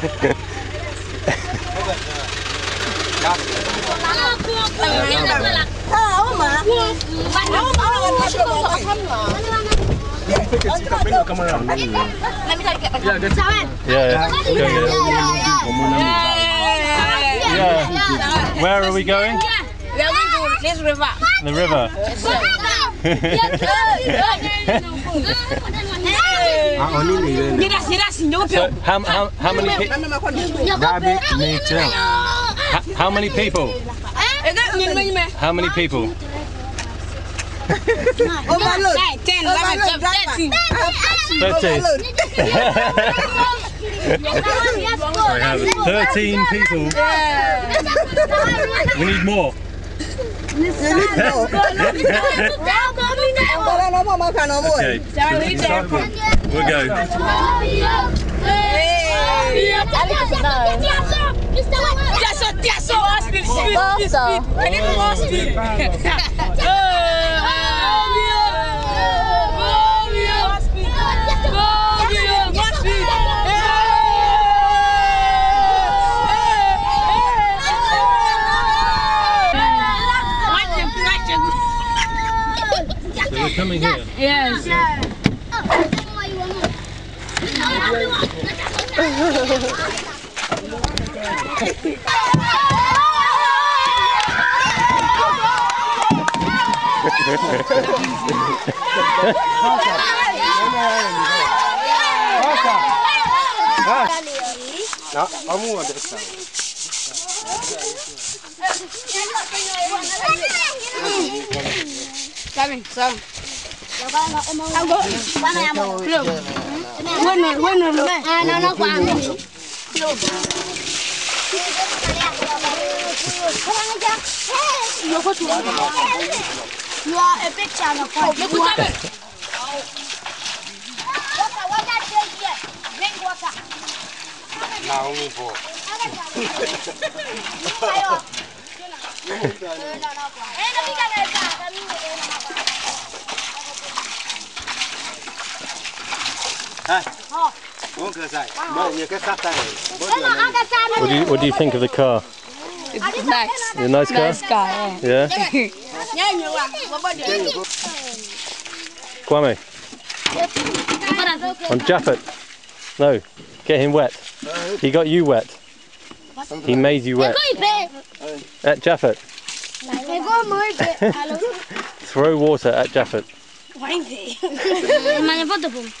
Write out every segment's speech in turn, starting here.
Yeah. Go, yeah. Yeah. Where are we going? We are going to this river. The river. So how, how, how many pe- how, how many people? How many people? Overload. Ten, eleven, driver. thirteen. Thirteen. We have 13 people. We need more. You need more. Bọ́lá náà mọ̀ máa kà náà mọ̀ ẹ̀. Okay. We'll go. So we're coming here. Yes. vamos vamos adereçar. Tá bem, vamos vamos quên rồi quên rồi đây à nó nó quàng nó có xuống là epic chả nó quàng nó cũng vậy nào mi phụ Hãy subscribe cho kênh Ghiền Mì Gõ Để không bỏ lỡ những video hấp dẫn What do you What do you think of the car? It's nice. A nice car. Nice guy, yeah. Yeah. Kwame. On Jaffet. No. Get him wet. He got you wet. He made you wet. At Jaffet. Throw water at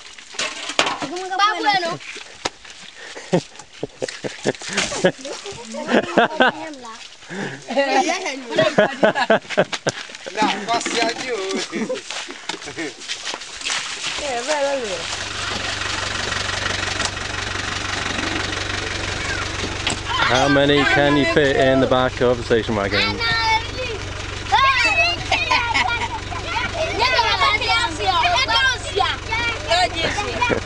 Bagus no. How many can you fit in the back of the station wagon?